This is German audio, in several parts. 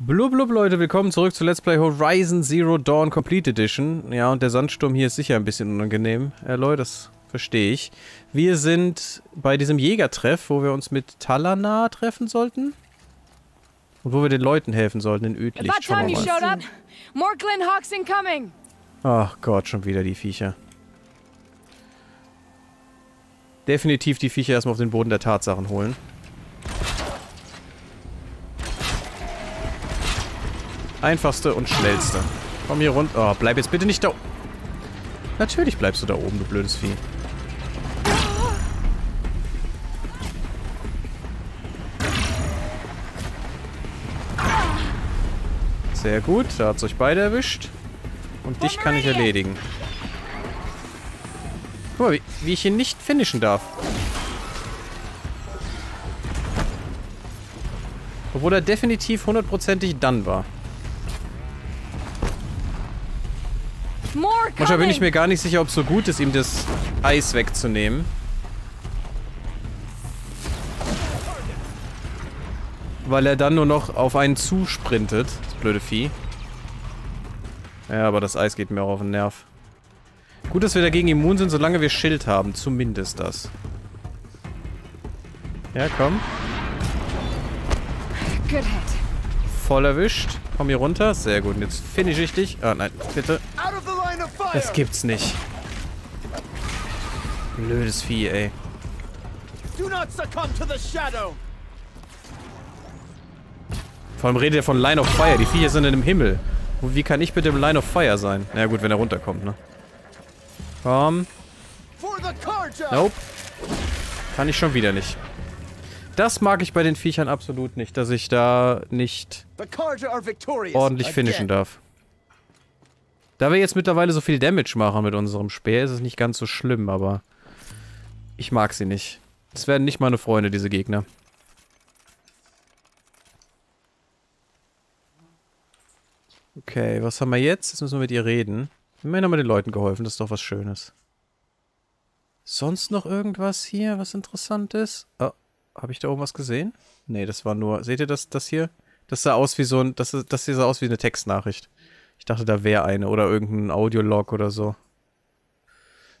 Blub blub Leute, willkommen zurück zu Let's Play Horizon Zero Dawn Complete Edition. Ja, und der Sandsturm hier ist sicher ein bisschen unangenehm. Aloy, das verstehe ich. Wir sind bei diesem Jägertreff, wo wir uns mit Talana treffen sollten. Und wo wir den Leuten helfen sollten in Ödlich. Schauen wir mal. Ach Gott, schon wieder die Viecher. Definitiv die Viecher erstmal auf den Boden der Tatsachen holen. Einfachste und schnellste. Komm hier runter. Oh, bleib jetzt bitte nicht da. Natürlich bleibst du da oben, du blödes Vieh. Sehr gut, da hat's euch beide erwischt. Und dich kann ich erledigen. Guck mal, wie, wie ich ihn nicht finishen darf. Obwohl er definitiv hundertprozentig done war. Manchmal bin ich mir gar nicht sicher, ob es so gut ist, ihm das Eis wegzunehmen. Weil er dann nur noch auf einen zusprintet. Das blöde Vieh. Ja, aber das Eis geht mir auch auf den Nerv. Gut, dass wir dagegen immun sind, solange wir Schild haben. Zumindest das. Ja, komm. Good hit. Voll erwischt. Komm hier runter. Sehr gut. Und jetzt finish ich dich. Ah, nein. Bitte. Das gibt's nicht. Blödes Vieh, ey. Do not succumb to the shadow! Vor allem redet er von Line of Fire. Die Viecher sind in dem Himmel. Und wie kann ich bitte im Line of Fire sein? Na ja, gut, wenn er runterkommt, ne? Komm. Nope. Kann ich schon wieder nicht. Das mag ich bei den Viechern absolut nicht, dass ich da nicht ordentlich finishen darf. Da wir jetzt mittlerweile so viel Damage machen mit unserem Speer, ist es nicht ganz so schlimm, aber ich mag sie nicht. Das werden nicht meine Freunde, diese Gegner. Okay, was haben wir jetzt? Jetzt müssen wir mit ihr reden. Immerhin haben wir den Leuten geholfen, das ist doch was Schönes. Sonst noch irgendwas hier, was interessant ist? Oh, habe ich da oben was gesehen? Nee, das war nur... Seht ihr das, das hier? Das sah aus wie so ein... Das, das hier sah aus wie eine Textnachricht. Ich dachte, da wäre eine oder irgendein Audiolog oder so.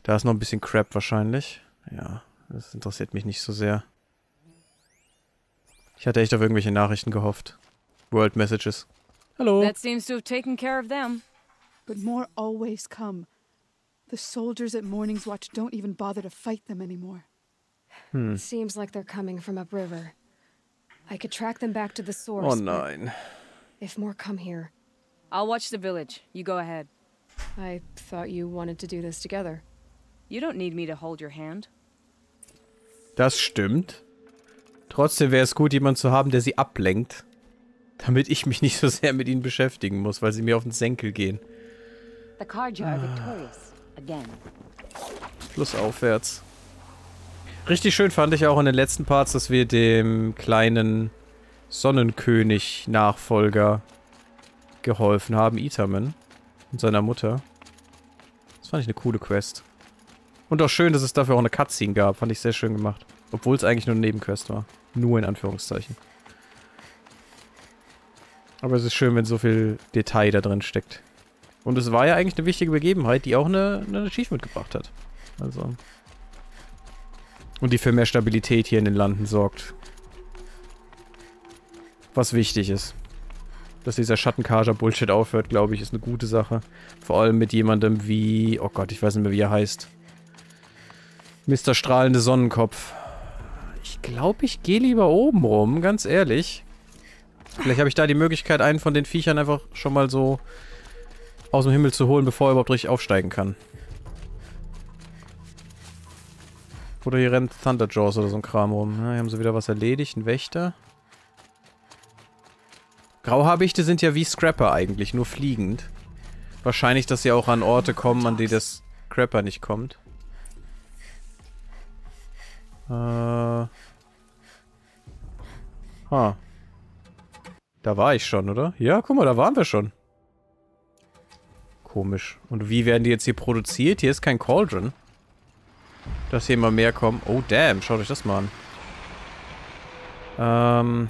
Da ist noch ein bisschen Crap wahrscheinlich. Ja, das interessiert mich nicht so sehr. Ich hatte echt auf irgendwelche Nachrichten gehofft. World Messages. Hallo. That seems to have taken care of them. But more always come. The soldiers at Morning's Watch don't even bother to fight them anymore. Seems like they're coming from upriver. I could track them back to the source. Oh nein. If more come here, I'll watch the village. You go ahead. I thought you wanted to do this together. You don't need me to hold your hand. Das stimmt. Trotzdem wäre es gut, jemanden zu haben, der sie ablenkt. Damit ich mich nicht so sehr mit ihnen beschäftigen muss, weil sie mir auf den Senkel gehen. The Karja are victorious again. Flussaufwärts. Richtig schön fand ich auch in den letzten Parts, dass wir dem kleinen Sonnenkönig-Nachfolger geholfen haben, Itamen. Und seiner Mutter. Das fand ich eine coole Quest. Und auch schön, dass es dafür auch eine Cutscene gab. Fand ich sehr schön gemacht. Obwohl es eigentlich nur eine Nebenquest war. Nur in Anführungszeichen. Aber es ist schön, wenn so viel Detail da drin steckt. Und es war ja eigentlich eine wichtige Begebenheit, die auch eine, eine Achievement gebracht hat. Also. Und die für mehr Stabilität hier in den Landen sorgt. Was wichtig ist. Dass dieser Schattenkaja-Bullshit aufhört, glaube ich, ist eine gute Sache. Vor allem mit jemandem wie... Oh Gott, ich weiß nicht mehr, wie er heißt. Mr. Strahlende Sonnenkopf. Ich glaube, ich gehe lieber oben rum, ganz ehrlich. Vielleicht habe ich da die Möglichkeit, einen von den Viechern einfach schon mal so aus dem Himmel zu holen, bevor er überhaupt richtig aufsteigen kann. Oder hier rennt Thunderjaws oder so ein Kram rum. Ja, hier haben sie wieder was erledigt. Ein Wächter. Grauhabichte sind ja wie Scrapper eigentlich, nur fliegend. Wahrscheinlich, dass sie auch an Orte kommen, an die das Scrapper nicht kommt. Äh. Ha. Da war ich schon, oder? Ja, guck mal, da waren wir schon. Komisch. Und wie werden die jetzt hier produziert? Hier ist kein Cauldron. Dass hier immer mehr kommen. Oh, damn. Schaut euch das mal an. Ähm.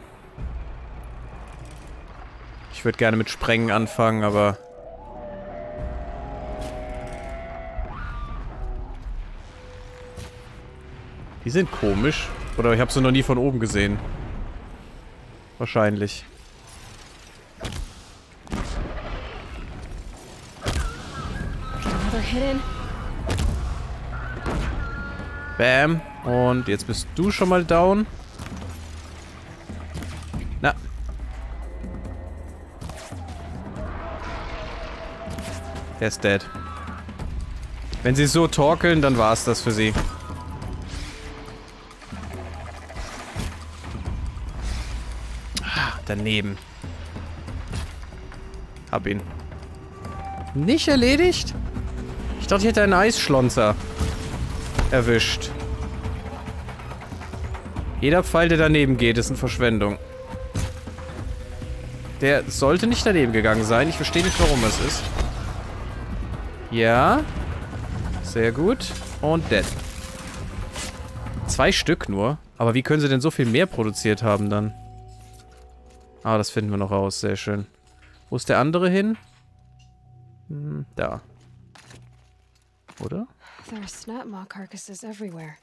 Ich würde gerne mit Sprengen anfangen, aber... Die sind komisch. Oder ich habe sie noch nie von oben gesehen. Wahrscheinlich. Another. Bam. Und jetzt bist du schon mal down. Na. Der ist dead. Wenn sie so torkeln, dann war es das für sie. Ah, daneben. Hab ihn. Nicht erledigt? Ich dachte, ich hätte einen Eisschlonzer erwischt. Jeder Pfeil, der daneben geht, ist eine Verschwendung. Der sollte nicht daneben gegangen sein. Ich verstehe nicht, warum es ist. Ja. Sehr gut. Und dead. Zwei Stück nur. Aber wie können sie denn so viel mehr produziert haben dann? Ah, das finden wir noch raus. Sehr schön. Wo ist der andere hin? Hm, da. Oder? There are snapmaw carcasses everywhere.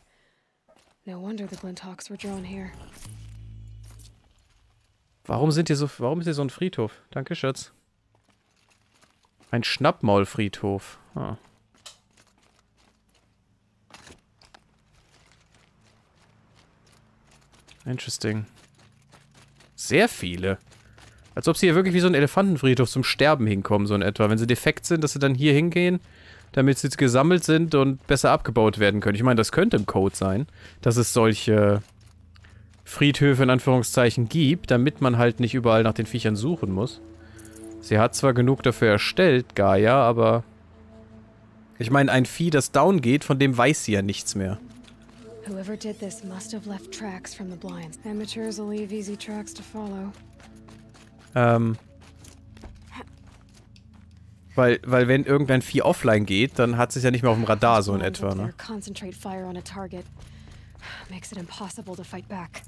No wonder the Glinthawks were drawn here. Warum sind hier so, warum ist hier so ein Friedhof? Danke, Schatz. Ein Schnappmaulfriedhof. Ah. Interesting. Sehr viele. Als ob sie hier wirklich wie so ein Elefantenfriedhof zum Sterben hinkommen, so in etwa. Wenn sie defekt sind, dass sie dann hier hingehen, damit sie gesammelt sind und besser abgebaut werden können. Ich meine, das könnte im Code sein, dass es solche Friedhöfe in Anführungszeichen gibt, damit man halt nicht überall nach den Viechern suchen muss. Sie hat zwar genug dafür erstellt, Gaia, aber... Ich meine, ein Vieh, das down geht, von dem weiß sie ja nichts mehr. Whoever did this must have left tracks from the blinds. Amateurs will leave easy tracks to follow. Ähm... Weil, weil wenn irgendein Vieh offline geht, dann hat es ja nicht mehr auf dem Radar, so in etwa, ne? Makes it impossible to fight back.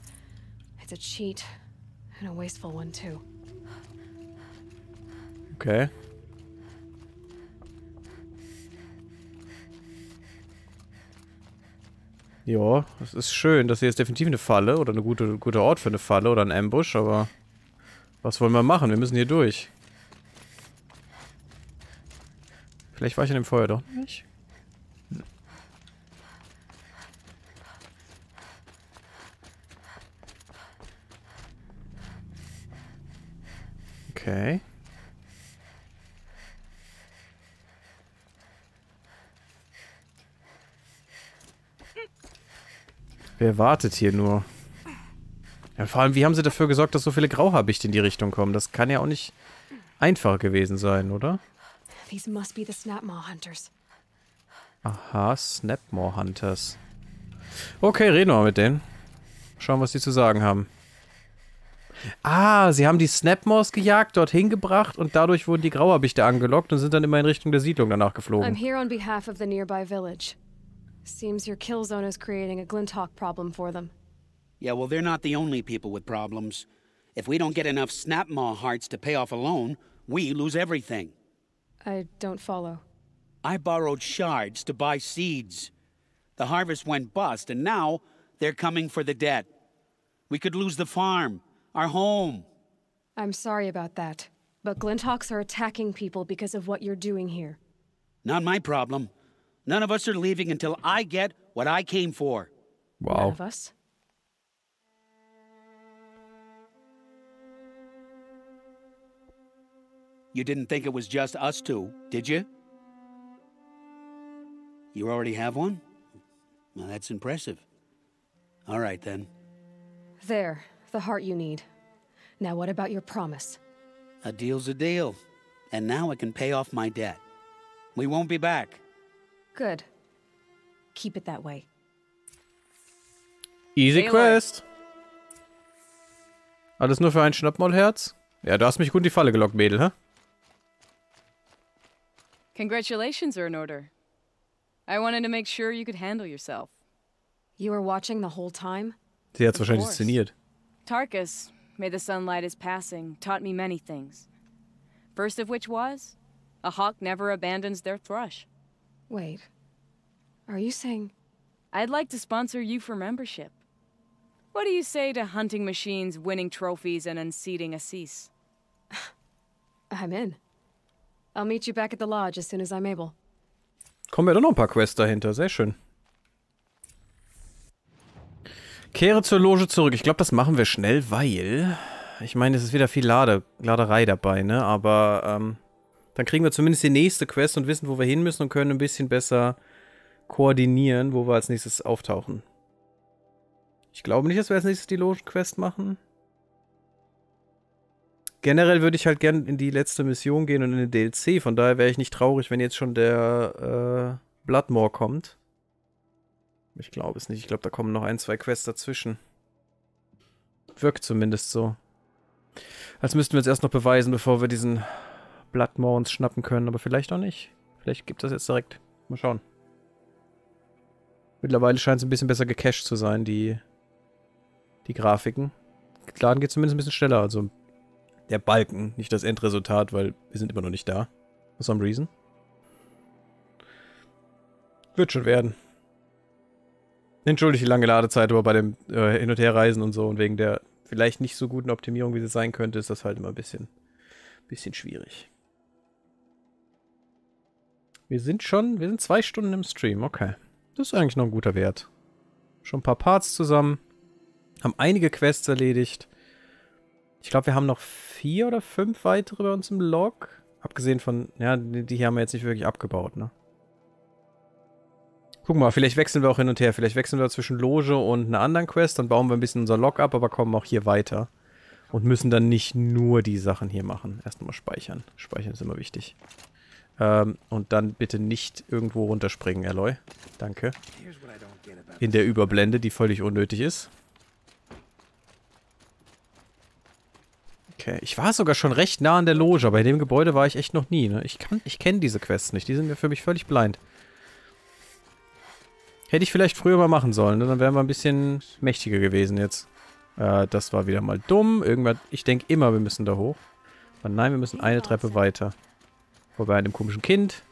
It's a cheat. And a wasteful one, too. Okay. Ja, es ist schön. Das hier ist definitiv eine Falle oder ein gute, guter Ort für eine Falle oder ein Ambush, aber was wollen wir machen? Wir müssen hier durch. Vielleicht war ich in dem Feuer doch nicht. Okay. Wer wartet hier nur? Ja, vor allem, wie haben sie dafür gesorgt, dass so viele Grauhabichte in die Richtung kommen? Das kann ja auch nicht einfach gewesen sein, oder? These must be the Snapmaw hunters. Aha, Snapmore Hunters. Okay, reden wir mal mit denen. Schauen, was die zu sagen haben. Ah, sie haben die Snapmores gejagt, dorthin gebracht und dadurch wurden die Grauhabichte angelockt und sind dann immer in Richtung der Siedlung danach I'm geflogen. here on behalf of the nearby village. Seems your kill zone is creating a Glinthawk problem for them. Yeah, well, they're not the only people with problems. If we don't get enough Snapmaw hearts to pay off a loan, we lose everything. I don't follow. I borrowed shards to buy seeds. The harvest went bust, and now they're coming for the debt. We could lose the farm, our home. I'm sorry about that. But Glinthawks are attacking people because of what you're doing here. Not my problem. None of us are leaving until I get what I came for. None Wow. of us. You didn't think it was just us two, did you? You already have one? Well, that's impressive. All right, then. There, the heart you need. Now, what about your promise? A deal's a deal. And now I can pay off my debt. We won't be back. Good. Keep it that way. Easy Aloy. Quest. Alles nur für ein Schnappmaulherz? Ja, du hast mich gut in die Falle gelockt, Mädel, hä? Congratulations are in order. I wanted to make sure you could handle yourself. You were watching the whole time? Sie hat's wahrscheinlich course. inszeniert. Tarkus, may the sunlight is passing, taught me many things. First of which was a hawk never abandons their thrush. Wait. Are you saying. I'd like to sponsor you for membership. What do you say to hunting machines, winning trophies, and unseating Assis? I'm in. I'll meet you back at the lodge as soon as I'm able. Kommen ja doch noch ein paar Quests dahinter. Sehr schön. Kehre zur Loge zurück. Ich glaube, das machen wir schnell, weil... Ich meine, es ist wieder viel Lade, Laderei dabei, ne? Aber ähm, dann kriegen wir zumindest die nächste Quest und wissen, wo wir hin müssen und können ein bisschen besser koordinieren, wo wir als nächstes auftauchen. Ich glaube nicht, dass wir als nächstes die Logen-Quest machen. Generell würde ich halt gern in die letzte Mission gehen und in den DLC. Von daher wäre ich nicht traurig, wenn jetzt schon der äh, Bloodmore kommt. Ich glaube es nicht. Ich glaube, da kommen noch ein, zwei Quests dazwischen. Wirkt zumindest so. Als müssten wir es erst noch beweisen, bevor wir diesen Bloodmore uns schnappen können. Aber vielleicht auch nicht. Vielleicht gibt das jetzt direkt. Mal schauen. Mittlerweile scheint es ein bisschen besser gecached zu sein, die, die Grafiken. Laden geht zumindest ein bisschen schneller. Also der Balken, nicht das Endresultat, weil wir sind immer noch nicht da. For some reason. Wird schon werden. Entschuldigt die lange Ladezeit, aber bei dem äh, Hin- und Herreisen und so und wegen der vielleicht nicht so guten Optimierung, wie sie sein könnte, ist das halt immer ein bisschen, bisschen schwierig. Wir sind schon, wir sind zwei Stunden im Stream, okay. Das ist eigentlich noch ein guter Wert. Schon ein paar Parts zusammen. Haben einige Quests erledigt. Ich glaube, wir haben noch vier oder fünf weitere bei uns im Log. Abgesehen von, ja, die hier haben wir jetzt nicht wirklich abgebaut, ne? Guck mal, vielleicht wechseln wir auch hin und her. Vielleicht wechseln wir zwischen Loge und einer anderen Quest. Dann bauen wir ein bisschen unser Log ab, aber kommen auch hier weiter. Und müssen dann nicht nur die Sachen hier machen. Erst nochmal speichern. Speichern ist immer wichtig. Ähm, und dann bitte nicht irgendwo runterspringen, Eloy. Danke. In der Überblende, die völlig unnötig ist. Okay, ich war sogar schon recht nah an der Loge, aber in dem Gebäude war ich echt noch nie. Ne? Ich, ich kenne diese Quests nicht, die sind mir für mich völlig blind. Hätte ich vielleicht früher mal machen sollen, ne? dann wären wir ein bisschen mächtiger gewesen jetzt. Äh, das war wieder mal dumm. Irgendwann, ich denke immer, wir müssen da hoch. Aber nein, wir müssen eine Treppe weiter. Vorbei an dem komischen Kind.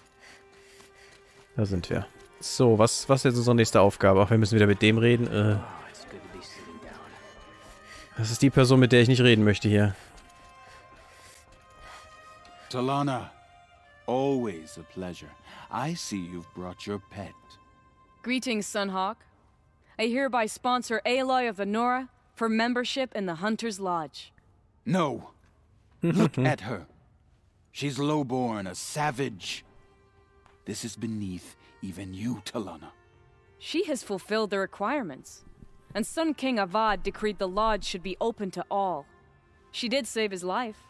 Da sind wir. So, was, was ist jetzt unsere nächste Aufgabe? Ach, wir müssen wieder mit dem reden. Äh. Das ist die Person, mit der ich nicht reden möchte hier. Talana, always a pleasure. I see you've brought your pet. Greetings, Sunhawk. I hereby sponsor Aloy of the Nora for membership in the Hunter's Lodge. No. Look at her. She's lowborn, a savage. This is beneath even you, Talana. She has fulfilled the requirements. And Sun King Avad decreed the lodge should be open to all. She did save his life,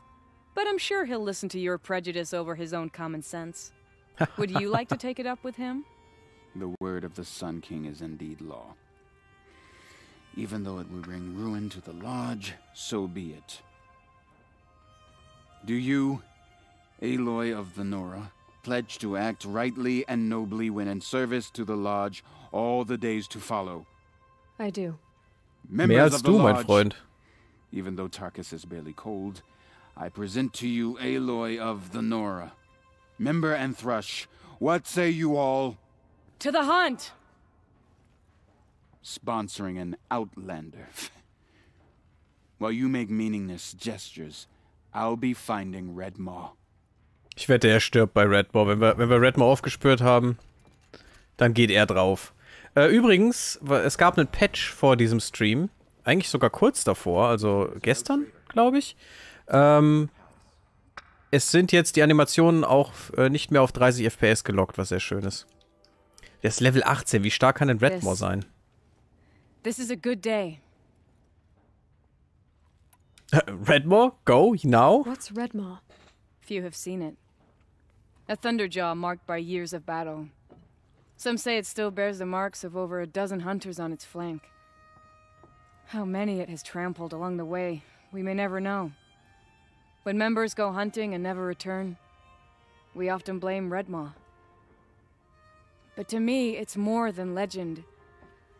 but I'm sure he'll listen to your prejudice over his own common sense. Would you like to take it up with him? The word of the Sun King is indeed law. Even though it will bring ruin to the lodge, so be it. Do you, Aloy of the Nora, pledge to act rightly and nobly when in service to the lodge all the days to follow? I do. Members Mehr als of the du, mein Freund. Even though Tarkus is barely cold, I present to you Aloy of the Nora. Member and Thrush, what say you all? To the hunt! Sponsoring an outlander. While you make meaningless gestures, I'll be finding Redmaw. Ich wette, er stirbt bei Redmore. Wenn wir, wenn wir Redmore aufgespürt haben, dann geht er drauf. Äh, übrigens, es gab einen Patch vor diesem Stream. Eigentlich sogar kurz davor, also gestern, glaube ich. Ähm, es sind jetzt die Animationen auch äh, nicht mehr auf 30 FPS gelockt, was sehr schön ist. Der ist Level 18. Wie stark kann denn Redmore sein? This is a good day. Redmore? Go? Now? What's Redmaw? Few have seen it. A thunderjaw marked by years of battle. Some say it still bears the marks of over a dozen hunters on its flank. How many it has trampled along the way, we may never know. When members go hunting and never return, we often blame Redmaw. But to me, it's more than legend.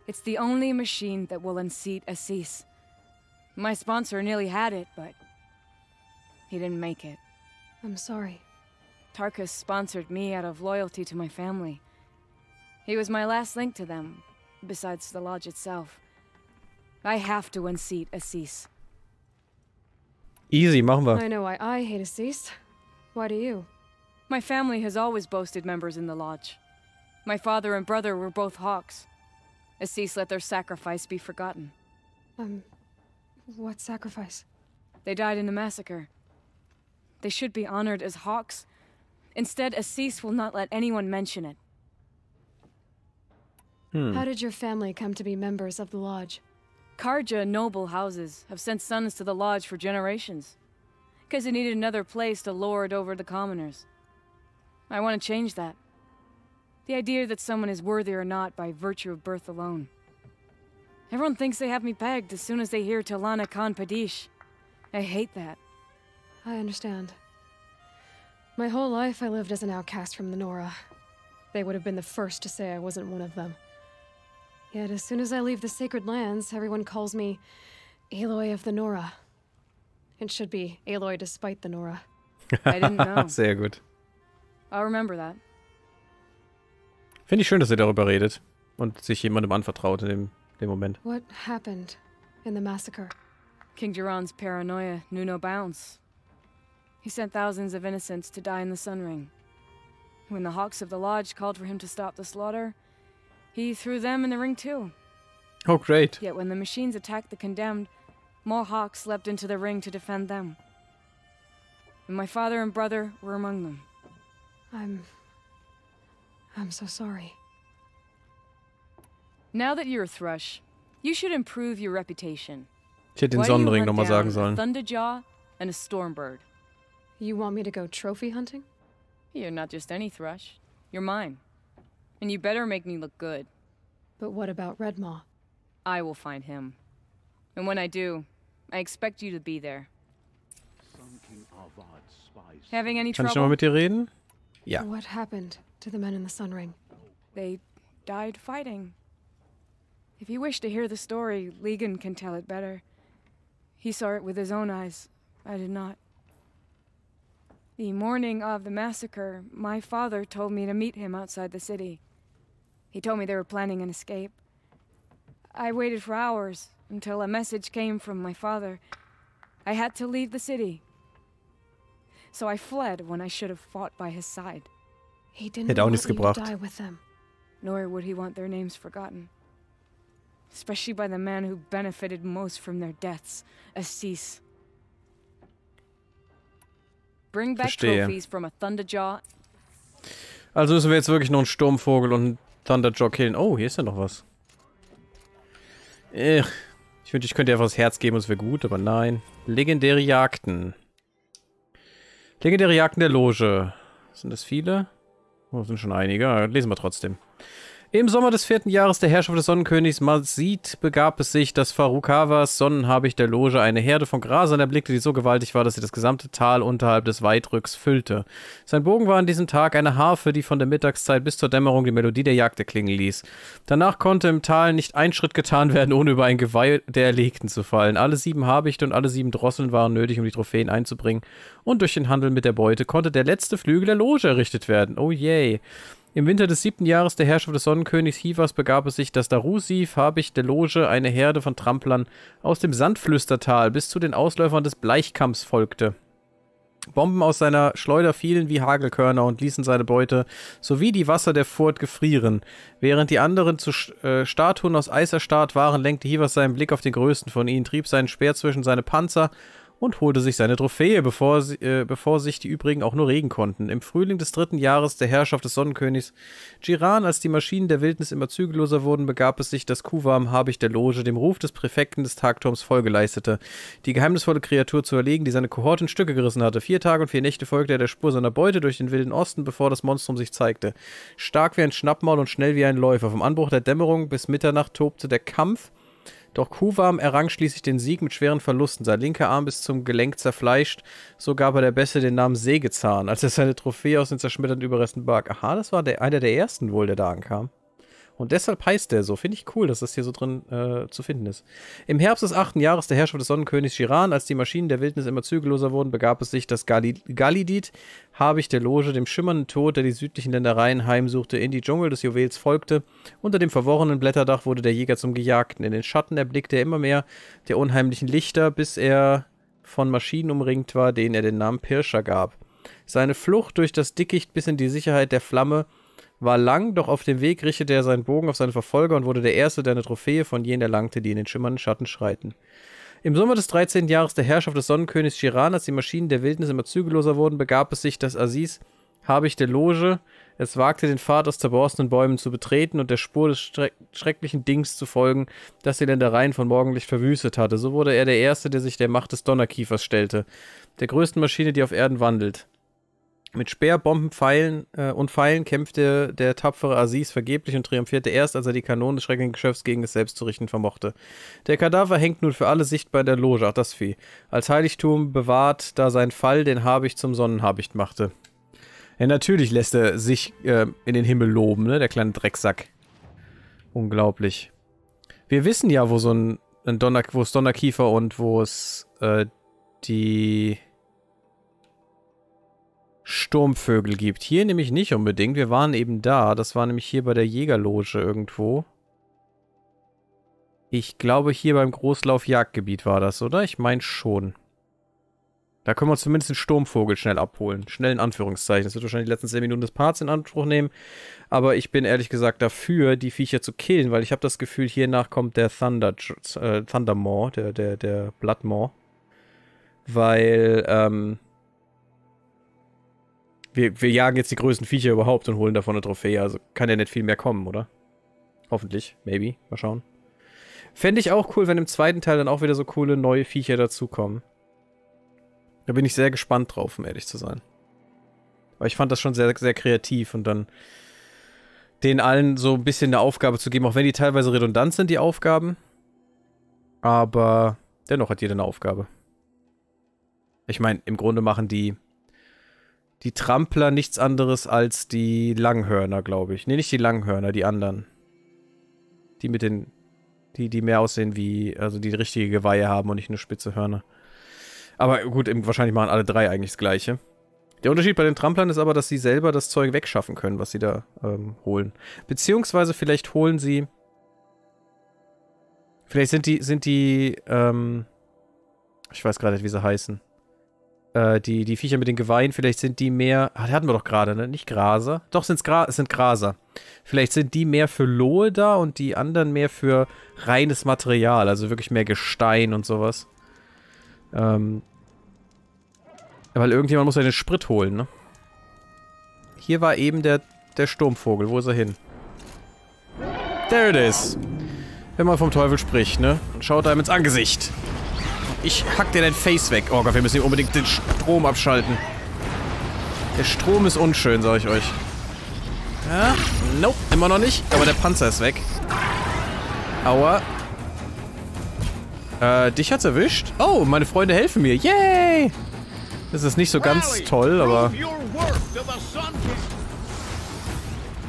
It's the only machine that will unseat Assis. My sponsor nearly had it, but he didn't make it. I'm sorry. Tarkus sponsored me out of loyalty to my family. He was my last link to them, besides the lodge itself. I have to unseat Assis. Easy, machen wir. I know why I hate Assis. Why do you? My family has always boasted members in the lodge. My father and brother were both hawks. Assis let their sacrifice be forgotten. Um, what sacrifice? They died in the massacre. They should be honored as hawks. Instead, Assis will not let anyone mention it. How did your family come to be members of the lodge? Karja noble houses have sent sons to the lodge for generations. Because they needed another place to lord over the commoners. I want to change that. The idea that someone is worthy or not by virtue of birth alone. Everyone thinks they have me pegged as soon as they hear Talana Khan Padish. I hate that. I understand. My whole life I lived as an outcast from the Nora. They would have been the first to say I wasn't one of them. Yet as soon as I leave the sacred lands, everyone calls me Aloy of the Nora. It should be Aloy despite the Nora. I didn't know. Sehr gut. I'll remember that. Finde ich schön, dass ihr darüber redet und sich jemandem anvertraut in dem, dem Moment. What happened in the massacre? King Duran's paranoia knew no bounds. He sent thousands of innocents to die in the Sun Ring. When the Hawks of the Lodge called for him to stop the slaughter, he threw them in the ring too. Oh, great. Yet when the machines attacked the condemned, more Hawks leapt into the ring to defend them. And my father and brother were among them. I'm. I'm so sorry. Now that you're a Thrush, you should improve your reputation. Ich hätte den Why do Sonnenring nochmal sagen sollen. Thunderjaw and a Stormbird. You want me to go trophy hunting? You're not just any Thrush. You're mine. And you better make me look good. But what about Redmaw? I will find him. And when I do, I expect you to be there. Having any Kann ich nochmal trouble? mit dir reden? Ja. What happened to the men in the Sun Ring? They died fighting. If you wish to hear the story, Legan can tell it better. He saw it with his own eyes. I did not. The morning of the massacre, my father told me to meet him outside the city. He told me they were planning an escape. I waited for hours until a message came from my father. I had to leave the city. So I fled when I should have fought by his side. He didn't Hätte auch want nichts to gebracht. die with them. nor would he want their names forgotten. Especially by the man who benefited most from their deaths, Assis. Bring back Verstehe. trophies from a Thunderjaw. Also müssen wir jetzt wirklich noch einen Sturmvogel und einen Thunderjaw killen. Oh, hier ist ja noch was. Ech. Ich wünschte, ich könnte einfach das Herz geben es wäre gut, aber nein. Legendäre Jagden. Legendäre Jagden der Loge. Sind das viele? Oh, das sind schon einige. Lesen wir trotzdem. Im Sommer des vierten Jahres der Herrschaft des Sonnenkönigs Mazid begab es sich, dass Farukawas Sonnenhabicht der Loge eine Herde von Grasern erblickte, die so gewaltig war, dass sie das gesamte Tal unterhalb des Weidrücks füllte. Sein Bogen war an diesem Tag eine Harfe, die von der Mittagszeit bis zur Dämmerung die Melodie der Jagd erklingen ließ. Danach konnte im Tal nicht ein Schritt getan werden, ohne über ein Geweih der Erlegten zu fallen. Alle sieben Habichte und alle sieben Drosseln waren nötig, um die Trophäen einzubringen, und durch den Handel mit der Beute konnte der letzte Flügel der Loge errichtet werden. Oh yay. Im Winter des siebten Jahres der Herrschaft des Sonnenkönigs Hivas begab es sich, dass Darusiv, Habicht der Loge, eine Herde von Tramplern aus dem Sandflüstertal bis zu den Ausläufern des Bleichkamms folgte. Bomben aus seiner Schleuder fielen wie Hagelkörner und ließen seine Beute sowie die Wasser der Furt gefrieren. Während die anderen zu äh, Statuen aus Eis erstarrt waren, lenkte Hivas seinen Blick auf den größten von ihnen, trieb seinen Speer zwischen seine Panzer und holte sich seine Trophäe, bevor, sie, äh, bevor sich die übrigen auch nur regen konnten. Im Frühling des dritten Jahres der Herrschaft des Sonnenkönigs Jiran, als die Maschinen der Wildnis immer zügelloser wurden, begab es sich, dass Kuwam Habicht der Loge dem Ruf des Präfekten des Tagturms Folge leistete, die geheimnisvolle Kreatur zu erlegen, die seine Kohorte in Stücke gerissen hatte. Vier Tage und vier Nächte folgte er der Spur seiner Beute durch den wilden Osten, bevor das Monstrum sich zeigte. Stark wie ein Schnappmaul und schnell wie ein Läufer. Vom Anbruch der Dämmerung bis Mitternacht tobte der Kampf, doch Kuwam errang schließlich den Sieg mit schweren Verlusten. Sein linker Arm bis zum Gelenk zerfleischt, so gab er der Beste den Namen Sägezahn, als er seine Trophäe aus den zerschmetterten Überresten barg. Aha, das war der, einer der ersten wohl, der da ankam. Und deshalb heißt der so. Finde ich cool, dass das hier so drin äh, zu finden ist. Im Herbst des achten Jahres der Herrschaft des Sonnenkönigs Chiran, als die Maschinen der Wildnis immer zügelloser wurden, begab es sich, dass Gali Galidid, Habicht der Loge, dem schimmernden Tod, der die südlichen Ländereien heimsuchte, in die Dschungel des Juwels folgte. Unter dem verworrenen Blätterdach wurde der Jäger zum Gejagten. In den Schatten erblickte er immer mehr der unheimlichen Lichter, bis er von Maschinen umringt war, denen er den Namen Pirscher gab. Seine Flucht durch das Dickicht bis in die Sicherheit der Flamme war lang, doch auf dem Weg richtete er seinen Bogen auf seine Verfolger und wurde der Erste, der eine Trophäe von jenen erlangte, die in den schimmernden Schatten schreiten. Im Sommer des 13. Jahres der Herrschaft des Sonnenkönigs Chiran, als die Maschinen der Wildnis immer zügelloser wurden, begab es sich, dass Aziz, Habicht der Loge, es wagte, den Pfad aus zerborstenen Bäumen zu betreten und der Spur des schreck schrecklichen Dings zu folgen, das die Ländereien von Morgenlicht verwüstet hatte. So wurde er der Erste, der sich der Macht des Donnerkiefers stellte, der größten Maschine, die auf Erden wandelt. Mit Speer, Bomben, Pfeilen äh, und Pfeilen kämpfte der tapfere Aziz vergeblich und triumphierte erst, als er die Kanonen des schrecklichen Geschöpfs gegen es selbst zu richten vermochte. Der Kadaver hängt nun für alle sichtbar in der Loge, ach das Vieh. Als Heiligtum bewahrt, da sein Fall den Habicht zum Sonnenhabicht machte. Ja, natürlich lässt er sich äh, in den Himmel loben, ne, der kleine Drecksack. Unglaublich. Wir wissen ja, wo so ein, ein Donner, wo es Donnerkiefer und wo es äh, die Sturmvögel gibt. Hier nämlich nicht unbedingt. Wir waren eben da. Das war nämlich hier bei der Jägerloge irgendwo. Ich glaube, hier beim Großlauf-Jagdgebiet war das, oder? Ich meine schon. Da können wir uns zumindest den Sturmvogel schnell abholen. Schnell in Anführungszeichen. Das wird wahrscheinlich die letzten 10 Minuten des Parts in Anspruch nehmen. Aber ich bin ehrlich gesagt dafür, die Viecher zu killen, weil ich habe das Gefühl, hiernach kommt der Thunder, äh, Thundermaw, der, der, der Bloodmaw. Weil, ähm, wir, wir jagen jetzt die größten Viecher überhaupt und holen davon eine Trophäe. Also kann ja nicht viel mehr kommen, oder? Hoffentlich. Maybe. Mal schauen. Fände ich auch cool, wenn im zweiten Teil dann auch wieder so coole neue Viecher dazukommen. Da bin ich sehr gespannt drauf, um ehrlich zu sein. Weil ich fand das schon sehr, sehr kreativ und dann den allen so ein bisschen eine Aufgabe zu geben, auch wenn die teilweise redundant sind, die Aufgaben. Aber dennoch hat jeder eine Aufgabe. Ich meine, im Grunde machen die die Trampler nichts anderes als die Langhörner, glaube ich. Ne, nicht die Langhörner, die anderen. Die mit den. Die, die mehr aussehen wie. Also die richtige Geweihe haben und nicht nur spitze Hörner. Aber gut, wahrscheinlich machen alle drei eigentlich das Gleiche. Der Unterschied bei den Tramplern ist aber, dass sie selber das Zeug wegschaffen können, was sie da ähm, holen. Beziehungsweise vielleicht holen sie. Vielleicht sind die, sind die, ähm, ich weiß gerade nicht, wie sie heißen. Äh, die, die Viecher mit den Geweihen, vielleicht sind die mehr. Ah, die hatten wir doch gerade, ne? Nicht Graser. Doch, sind's Gra es sind Graser. Vielleicht sind die mehr für Lohe da und die anderen mehr für reines Material, also wirklich mehr Gestein und sowas. Ähm. Weil irgendjemand muss ja den Sprit holen, ne? Hier war eben der, der Sturmvogel. Wo ist er hin? There it is. Wenn man vom Teufel spricht, ne? Und schaut einem ins Angesicht. Ich hack dir dein Face weg. Oh Gott, wir müssen hier unbedingt den Strom abschalten. Der Strom ist unschön, sag ich euch. Ja, nope, immer noch nicht. Aber der Panzer ist weg. Aua. Äh, dich hat's erwischt? Oh, meine Freunde helfen mir. Yay! Das ist nicht so ganz toll, aber...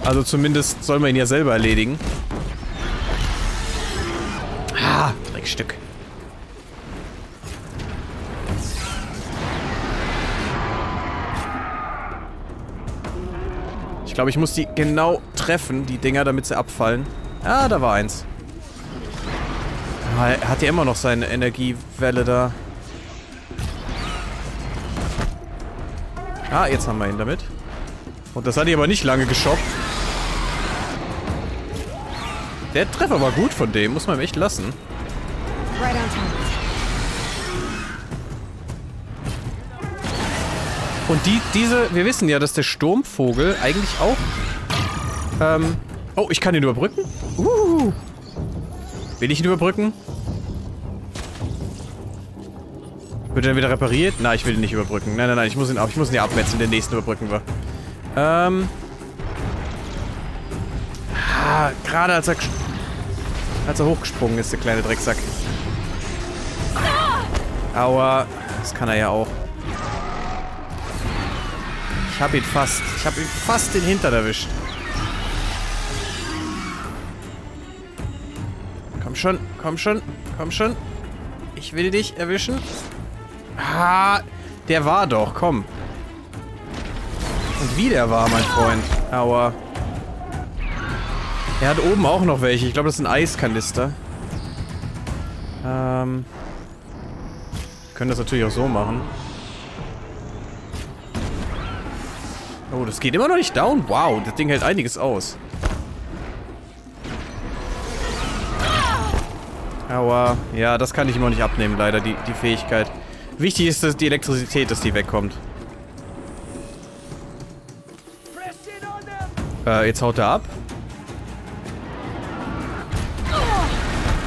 Also zumindest soll man ihn ja selber erledigen. Ah, Dreckstück. Glaube, ich muss die genau treffen, die Dinger, damit sie abfallen. Ah, da war eins. Er hat ja immer noch seine Energiewelle da. Ah, jetzt haben wir ihn damit. Und das hat ihn aber nicht lange geschoppt. Der Treffer war gut von dem, muss man ihm echt lassen. Right on time. Und die, diese, wir wissen ja, dass der Sturmvogel eigentlich auch, ähm, oh, ich kann ihn überbrücken? Uh, will ich ihn überbrücken? Wird er wieder repariert? Nein, ich will ihn nicht überbrücken. Nein, nein, nein, ich muss ihn, ich muss ihn ja abmetzen, den nächsten überbrücken wir. Ähm. Ah, gerade als er, als er hochgesprungen ist, der kleine Drecksack. Aua, das kann er ja auch. Ich hab ihn fast. Ich hab ihn fast den Hintern erwischt. schon, komm schon, komm schon. Ich will dich erwischen. Ah, der war doch, komm. Und wie der war, mein Freund. Aua. Er hat oben auch noch welche. Ich glaube, das sind Eiskanister. Ähm. Können das natürlich auch so machen. Oh, das geht immer noch nicht down? Wow, das Ding hält einiges aus. Aua. Ja, das kann ich noch nicht abnehmen, leider, die, die Fähigkeit. Wichtig ist, dass die Elektrizität, dass die wegkommt. Äh, jetzt haut er ab.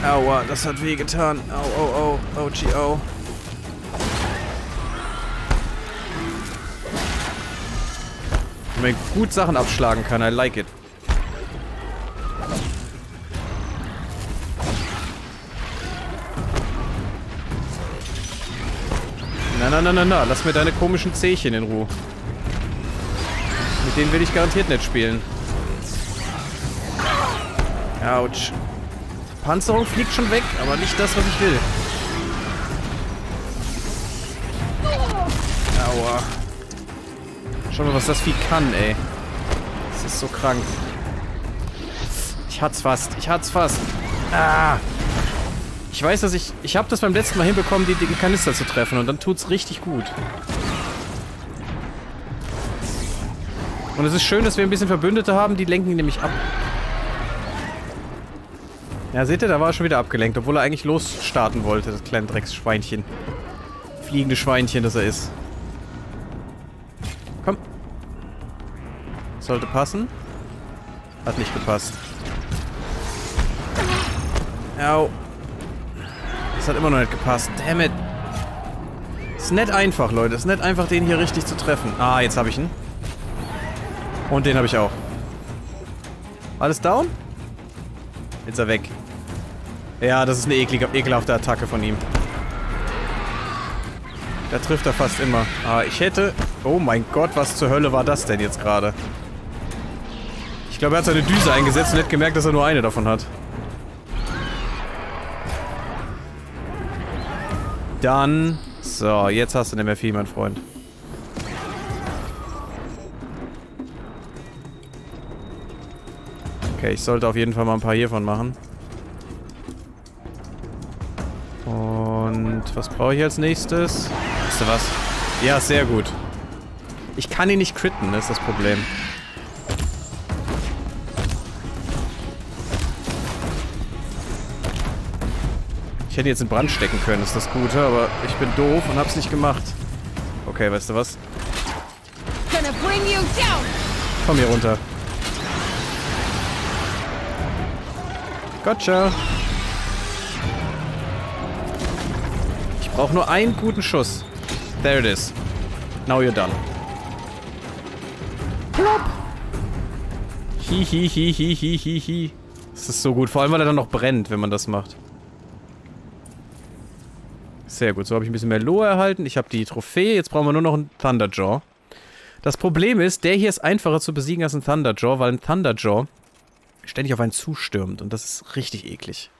Aua, das hat wehgetan. Au, au, au. Ouchie, au. Wenn gut Sachen abschlagen kann, I like it. Na, na, na, na, na. Lass mir deine komischen Zehchen in Ruhe. Mit denen will ich garantiert nicht spielen. Autsch. Panzerung fliegt schon weg, aber nicht das, was ich will. Schau mal, was das Vieh kann, ey. Das ist so krank. Ich hat's fast. Ich hat's fast. Ah. Ich weiß, dass ich... Ich habe das beim letzten Mal hinbekommen, die, den Kanister zu treffen. Und dann tut's richtig gut. Und es ist schön, dass wir ein bisschen Verbündete haben. Die lenken ihn nämlich ab. Ja, seht ihr, da war er schon wieder abgelenkt. Obwohl er eigentlich losstarten wollte, das kleine Drecksschweinchen. Fliegende Schweinchen, das er ist. Sollte passen. Hat nicht gepasst. Au. Das hat immer noch nicht gepasst. Damn it. Ist nicht einfach, Leute. Ist nicht einfach, den hier richtig zu treffen. Ah, jetzt habe ich ihn. Und den habe ich auch. Alles down? Jetzt ist er weg. Ja, das ist eine eklige, ekelhafte Attacke von ihm. Da trifft er fast immer. Ah, ich hätte... Oh mein Gott, was zur Hölle war das denn jetzt gerade? Ich glaube, er hat seine Düse eingesetzt und hat gemerkt, dass er nur eine davon hat. Dann... So, jetzt hast du nicht mehr viel, mein Freund. Okay, ich sollte auf jeden Fall mal ein paar hiervon machen. Und was brauche ich als nächstes? Weißt du was? Ja, sehr gut. Ich kann ihn nicht critten, ist das Problem. Hätte jetzt in Brand stecken können, ist das Gute, aber ich bin doof und hab's nicht gemacht. Okay, weißt du was? Komm hier runter. Gotcha. Ich brauche nur einen guten Schuss. There it is. Now you're done. Plop. Hi, hi, hi, hi, hi, hi, hi. Das ist so gut. Vor allem, weil er dann noch brennt, wenn man das macht. Sehr gut. So habe ich ein bisschen mehr Lohe erhalten. Ich habe die Trophäe. Jetzt brauchen wir nur noch einen Thunderjaw. Das Problem ist, der hier ist einfacher zu besiegen als ein Thunderjaw, weil ein Thunderjaw ständig auf einen zustürmt. Und das ist richtig eklig.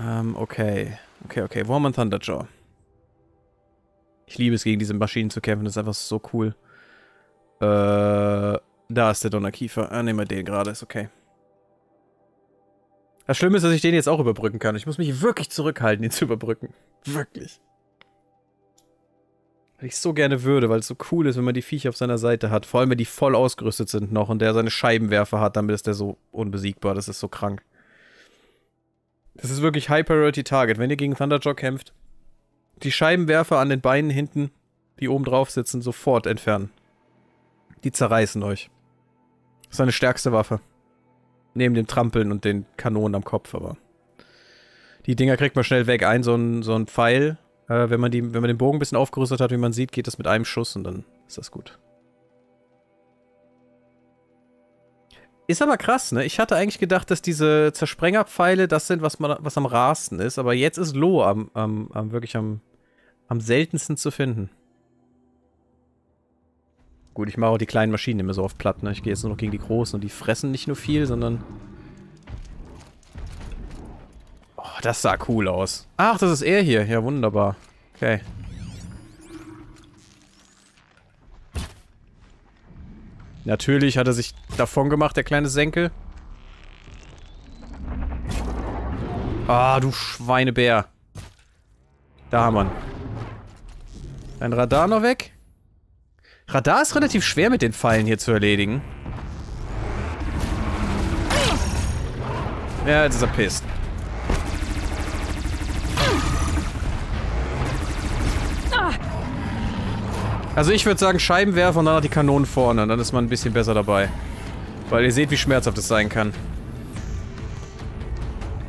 Ähm, okay. Okay, okay. Wo haben wir einen Thunderjaw? Ich liebe es, gegen diese Maschinen zu kämpfen. Das ist einfach so cool. Äh, da ist der Donnerkiefer. Ah, nehmen wir den gerade. Ist okay. Das Schlimme ist, dass ich den jetzt auch überbrücken kann. Ich muss mich wirklich zurückhalten, ihn zu überbrücken. Wirklich. Weil ich so gerne würde, weil es so cool ist, wenn man die Viecher auf seiner Seite hat. Vor allem, wenn die voll ausgerüstet sind noch und der seine Scheibenwerfer hat, damit ist der so unbesiegbar. Das ist so krank. Das ist wirklich High Priority Target. Wenn ihr gegen Thunderjaw kämpft, die Scheibenwerfer an den Beinen hinten, die oben drauf sitzen, sofort entfernen. Die zerreißen euch. Das ist seine stärkste Waffe. Neben dem Trampeln und den Kanonen am Kopf, aber. Die Dinger kriegt man schnell weg. Ein so ein, so ein Pfeil. Äh, wenn, man die, wenn man den Bogen ein bisschen aufgerüstet hat, wie man sieht, geht das mit einem Schuss und dann ist das gut. Ist aber krass, ne? Ich hatte eigentlich gedacht, dass diese Zersprengerpfeile das sind, was, man, was am rasten ist. Aber jetzt ist Lo am, am, am wirklich am, am seltensten zu finden. Gut, ich mache auch die kleinen Maschinen immer so auf platt, ne? Ich gehe jetzt nur noch gegen die großen und die fressen nicht nur viel, sondern das sah cool aus. Ach, das ist er hier. Ja, wunderbar. Okay. Natürlich hat er sich davon gemacht, der kleine Senkel. Ah, du Schweinebär. Da haben wir ihn. Ein Radar noch weg. Radar ist relativ schwer mit den Pfeilen hier zu erledigen. Ja, jetzt ist er pisst. Also ich würde sagen Scheibenwerfer und dann noch die Kanonen vorne. Dann ist man ein bisschen besser dabei. Weil ihr seht, wie schmerzhaft es sein kann.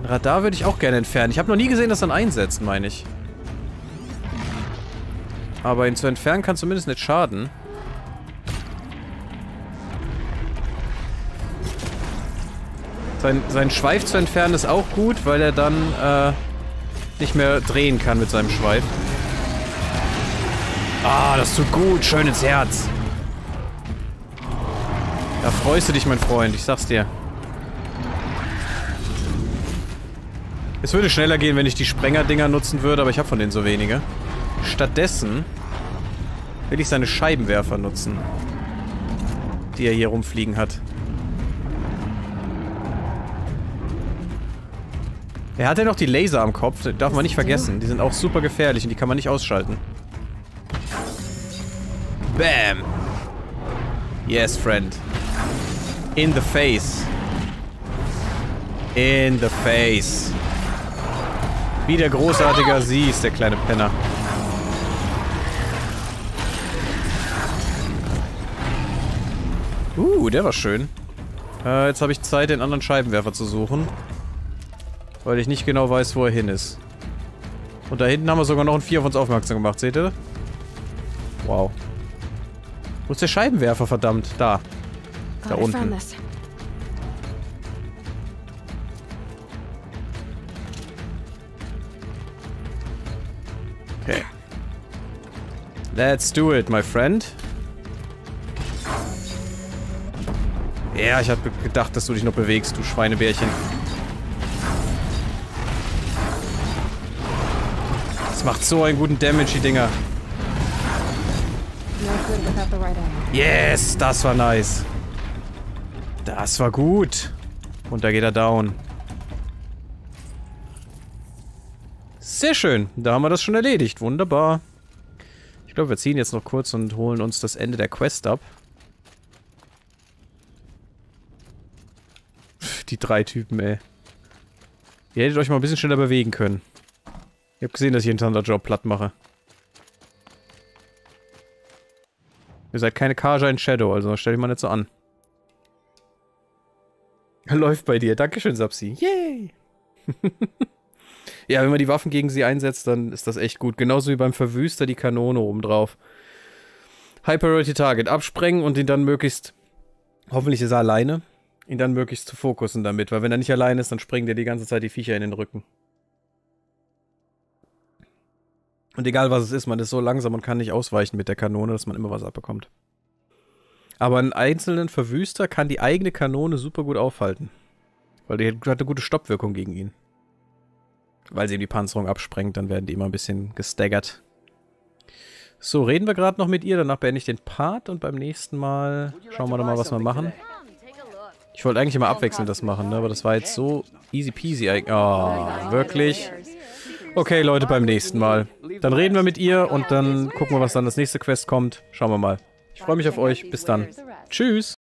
Ein Radar würde ich auch gerne entfernen. Ich habe noch nie gesehen, dass dann einsetzt, meine ich. Aber ihn zu entfernen kann zumindest nicht schaden. Sein, sein Schweif zu entfernen ist auch gut, weil er dann äh, nicht mehr drehen kann mit seinem Schweif. Ah, das tut gut. Schön ins Herz. Da freust du dich, mein Freund. Ich sag's dir. Es würde schneller gehen, wenn ich die Sprenger-Dinger nutzen würde, aber ich habe von denen so wenige. Stattdessen will ich seine Scheibenwerfer nutzen. Die er hier rumfliegen hat. Er hat ja noch die Laser am Kopf, das darf man nicht vergessen. Die sind auch super gefährlich und die kann man nicht ausschalten. Bam! Yes, friend. In the face. In the face. Wie der großartige Sie ist der kleine Penner. Uh, der war schön. Äh, jetzt habe ich Zeit, den anderen Scheibenwerfer zu suchen. Weil ich nicht genau weiß, wo er hin ist. Und da hinten haben wir sogar noch ein Vier auf uns aufmerksam gemacht, seht ihr? Wow. Wo ist der Scheibenwerfer, verdammt? Da. Da unten. Okay. Let's do it, my friend. Ja, ich habe gedacht, dass du dich noch bewegst, du Schweinebärchen. Macht so einen guten Damage, die Dinger. Yes, das war nice. Das war gut. Und da geht er down. Sehr schön. Da haben wir das schon erledigt. Wunderbar. Ich glaube, wir ziehen jetzt noch kurz und holen uns das Ende der Quest ab. Die drei Typen, ey. Ihr hättet euch mal ein bisschen schneller bewegen können. Ich hab gesehen, dass ich einen Thunderjob platt mache. Ihr seid keine Kaja in Shadow, also stell dich mal nicht so an. Läuft bei dir. Dankeschön, Sapsi. Yay! ja, wenn man die Waffen gegen sie einsetzt, dann ist das echt gut. Genauso wie beim Verwüster die Kanone oben drauf. High Priority Target. Absprengen und ihn dann möglichst... Hoffentlich ist er alleine. Ihn dann möglichst zu fokussen damit. Weil wenn er nicht alleine ist, dann sprengt er die ganze Zeit die Viecher in den Rücken. Und egal was es ist, man ist so langsam und kann nicht ausweichen mit der Kanone, dass man immer was abbekommt. Aber einen einzelnen Verwüster kann die eigene Kanone super gut aufhalten. Weil die hat eine gute Stoppwirkung gegen ihn. Weil sie ihm die Panzerung absprengt, dann werden die immer ein bisschen gestaggert. So, reden wir gerade noch mit ihr, danach beende ich den Part und beim nächsten Mal schauen wir doch mal, was wir machen. Ich wollte eigentlich immer abwechselnd das machen, ne? aber das war jetzt so easy peasy. Oh, wirklich? Okay, Leute, beim nächsten Mal. Dann reden wir mit ihr und dann gucken wir, was dann das nächste Quest kommt. Schauen wir mal. Ich freue mich auf euch. Bis dann. Tschüss.